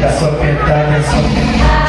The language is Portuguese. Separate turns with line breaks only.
da sua da sua